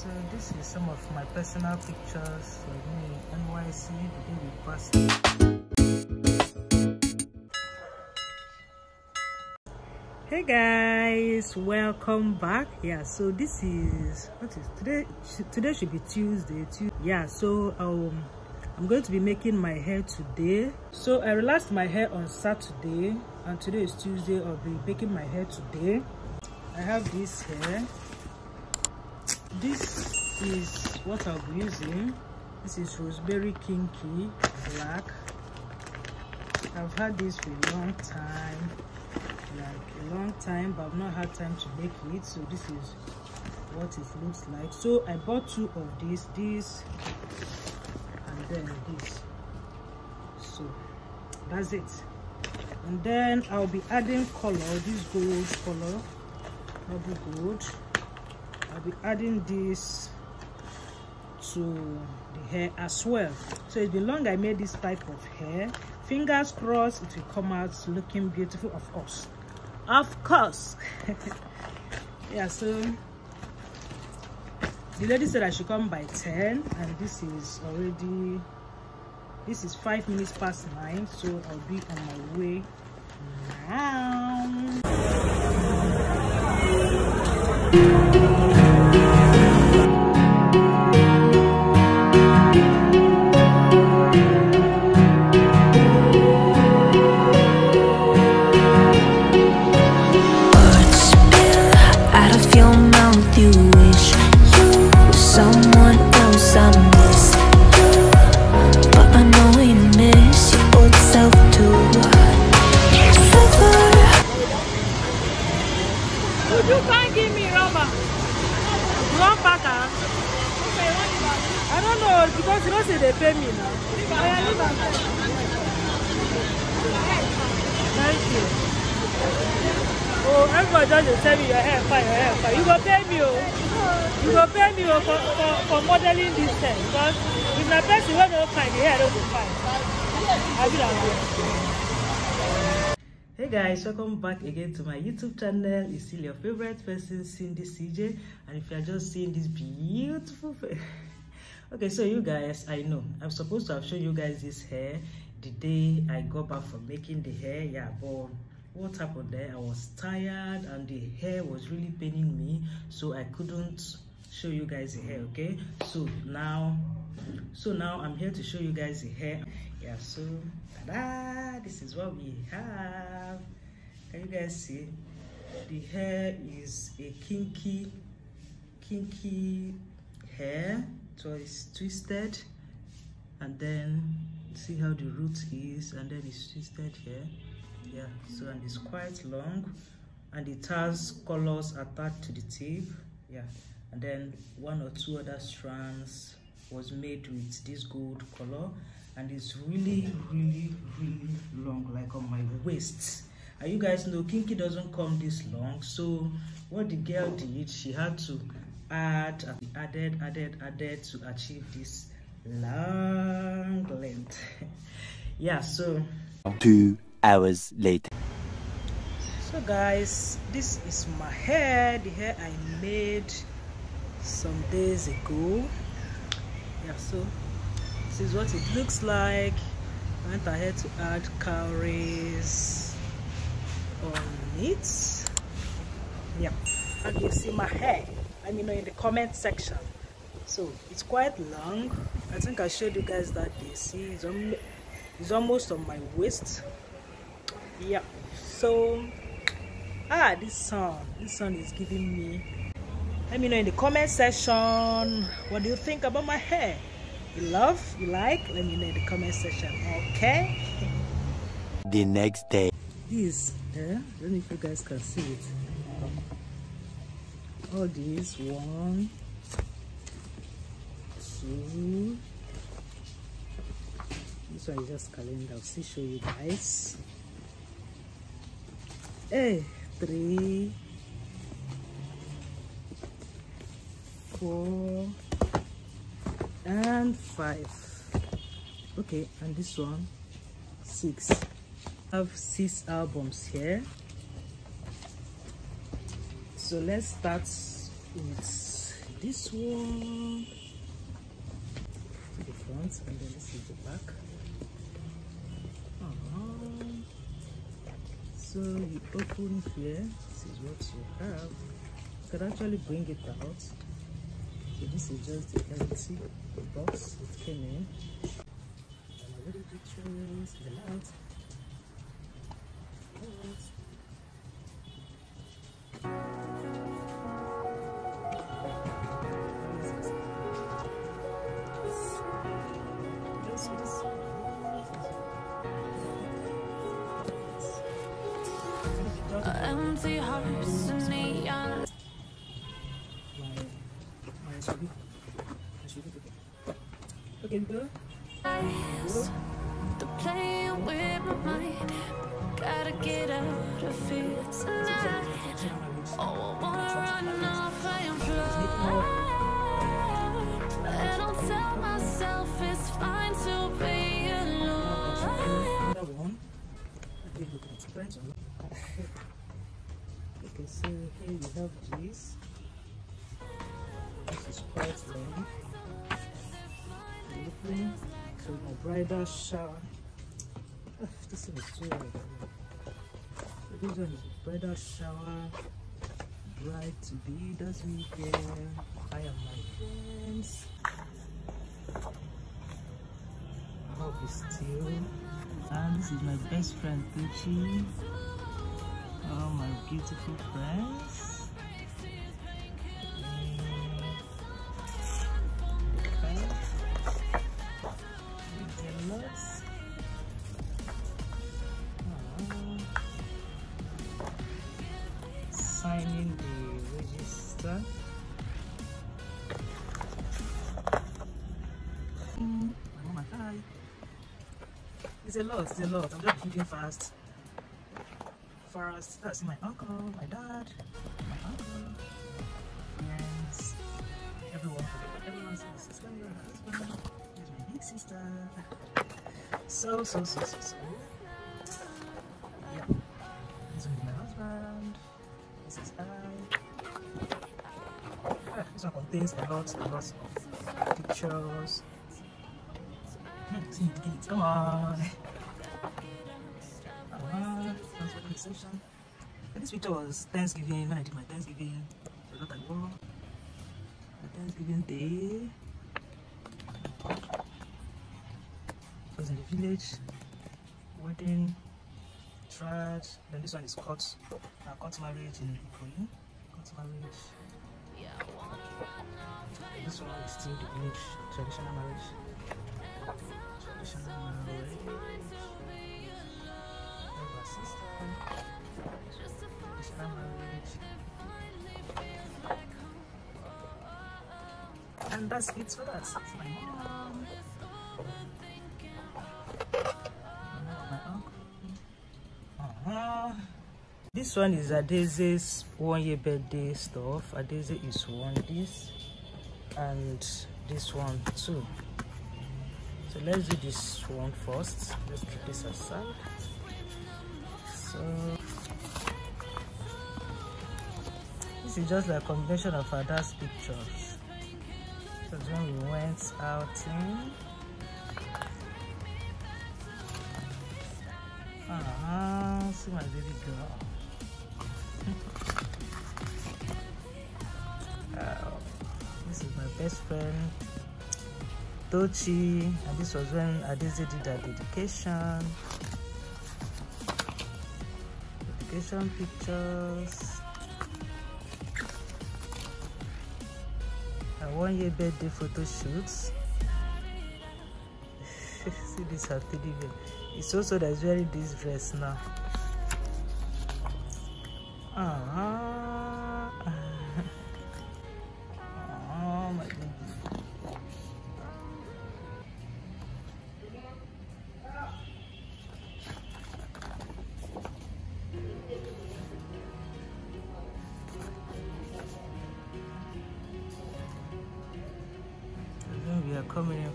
so this is some of my personal pictures of me NYSC the day we passed. Hey guys, welcome back. Yeah, so this is what is today? Today should be Tuesday. Tuesday. Yeah, so um, I'm going to be making my hair today. So I relaxed my hair on Saturday, and today is Tuesday. I'll be making my hair today. I have this hair this is what i'll be using. This is rosemary kinky black. I've had this for a long time like a long time but i've not had time to make it. So this is what it looks like. So i bought two of these this and then this. So that's it. And then i'll be adding color this gold color not gold I'll be adding this to the hair as well. So it's been long I made this type of hair. Fingers crossed it will come out looking beautiful of course. Of course. Yeah so the lady said I should come by 10 and this is already this is five minutes past nine so I'll be on my way now you pay. Thank you. Oh, everybody just tell me your hair fine, your hair fine. You go pay me, oh. You go pay me oh, for, for, for modeling this hair. Because if my person will not find the hair, don't go fine. I'll be like Hey guys, welcome back again to my YouTube channel. It's still your favorite person, Cindy CJ. And if you're just seeing this beautiful face, okay so you guys i know. I'm supposed to have shown you guys this hair the day i got back from making the hair. Yeah but what happened there? I was tired and the hair was really paining me so i couldn't show you guys the hair okay? So now so now i'm here to show you guys the hair. Yeah so this is what we have. Can you guys see? The hair is a kinky kinky hair so it's twisted and then see how the root is and then it's twisted here. Yeah so and it's quite long and it has colors attached to the tip. Yeah and then one or two other strands was made with this gold color and it's really really really long like on my waist. And you guys know kinky doesn't come this long so what the girl did she had to add added added added to achieve this long length. Yeah so. Two hours later. So guys this is my hair the hair i made some days ago. Yeah so this is what it looks like. I went ahead to add cowries on it. Yeah. And you see my hair let me know in the comment section. So it's quite long. I think i showed you guys that day. See it's, it's almost on my waist. Yeah. So ah this sun this sun is giving me let me know in the comment section what do you think about my hair? You love you like? Let me know in the comment section okay? The next day. This yeah i don't know if you guys can see it Oh, all these one. Two. This one is just calendar. I'll show you guys. Hey three four and five. Okay and this one six. I have six albums here so let's start with this one. To the front and then this is the back. Uh-huh. so you open here. This is what you have. You can actually bring it out. So this is just the empty box it came in. A little pictures the light empty hearts and neon eyes. The playing with my mind. Gotta get out of here tonight. Oh, I wanna run off and fly. And I'll tell myself it's fine to be alone. Okay, you have this. This is quite long. Looking so my bridal shower. Ah, This one is too long. This one is bridal shower. Bride to be does weekend. I am my friends. Love is still. And this is my best friend Tochi. Oh my beautiful friends. Signing the register. Mm, oh. It's a lot, it's a lot. I'm just thinking fast. First, that's my uncle, my dad, my uncle, friends, everyone, everyone's my sister, my husband, here's my big sister. So, so, so, so, so. Yeah. This is my husband. This is I. Ah, this one contains a lot, a lot of pictures. Hmm, see come on. Section. And This picture was Thanksgiving when I did my Thanksgiving. So that I wore. My Thanksgiving day. was in the village. Wedding. Trad. Then this one is court. Uh, court marriage in Ikoyi. Court marriage. This one is still the village. Traditional marriage. Traditional marriage. And that's it for. My uncle. Uh-huh. This one is Adeze's one year birthday stuff. Adeze is one this and this one too. So let's do this one first. Let's keep this aside. This is just like a combination of Ada's pictures. So when we went outing. Ah, see my baby girl. Uh, this is my best friend Tochi, and this was when Adeze did her dedication. Dedication pictures. A one year birthday photo shoots. See this her teddy. It's also that's wearing this dress now. Ah.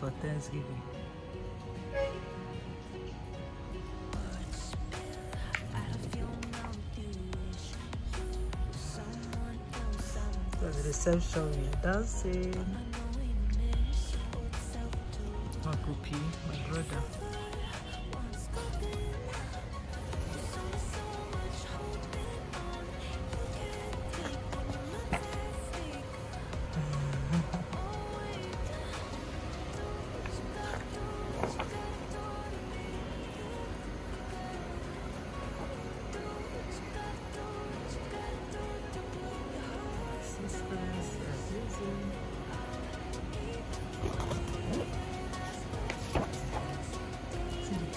For Thanksgiving. So the myself showing, dancing. My groupie, my brother.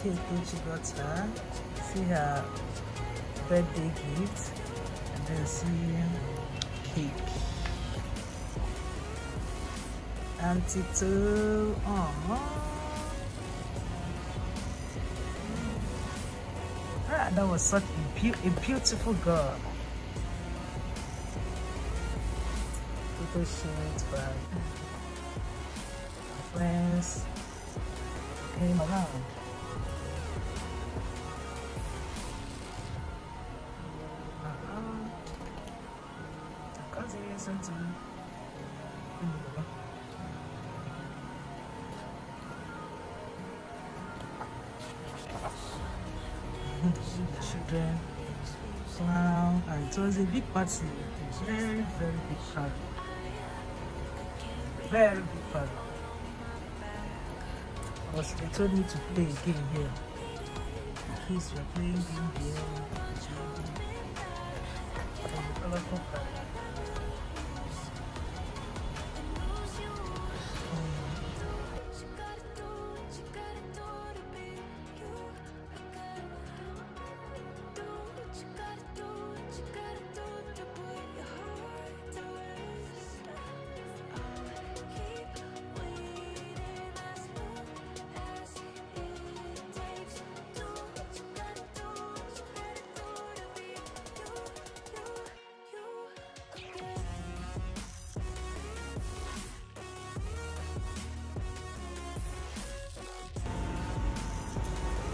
Cake she got her. See her birthday gift. And then see cake. Auntie too. Aww. Ah, that was such a, beau- a beautiful girl. Photo shoot for friends came around. Tea. children clown and it was a big party. Very very big party. Very big party. Because they told me to play a game here. The kids were playing game here and the colorful party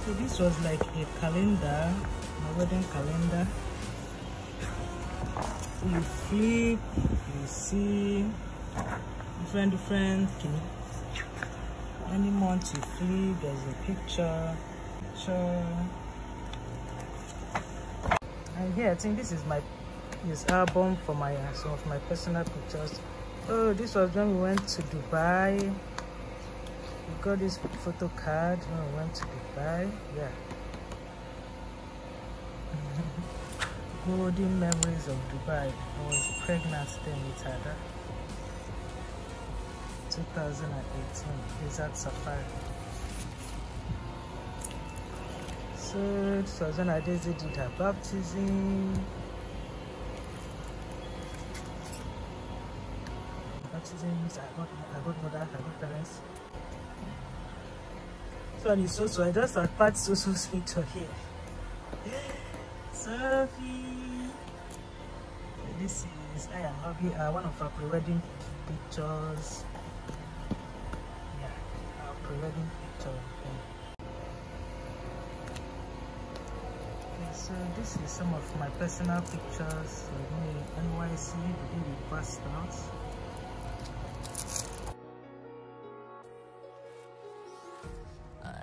So this was like a calendar, my wedding calendar. So you flip, you see different different thing. Any month you flip, there's a picture, picture. And here I think this is my this album for my some of my personal pictures. Oh, this was when we went to Dubai. We got this photo card oh, when we went to Dubai. Yeah. Golden memories of Dubai. I was pregnant then with her. 2018 Desert Safari. So when Adeze did her baptism. Baptisms, I got I got mother, I got parents. So and it's so so I just attached so so picture here. Sophie. This is I am Hobby, uh, one of our pre-wedding pictures. Yeah, our pre-wedding picture. Okay, so this is some of my personal pictures with me NYSC, the day we passed out.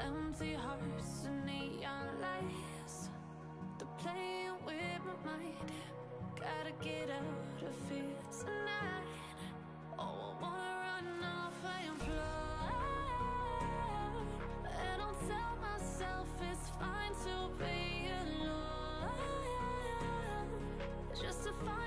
Empty hearts and neon lights. They're playing with my mind. Gotta get out of here tonight. Oh, I wanna run off and fly. And I'll tell myself it's fine to be alone. Just to find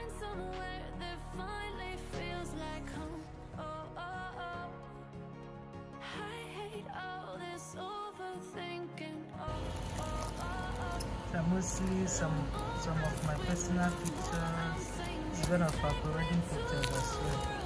So mostly some some of my personal pictures. One of our wedding pictures as